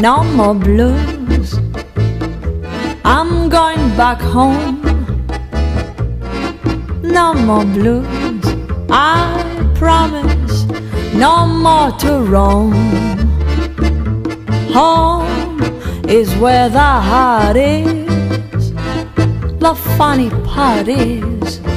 no more blues. I'm going back home, no more blues. I promise, no more to roam. Home is where the heart is. The funny part is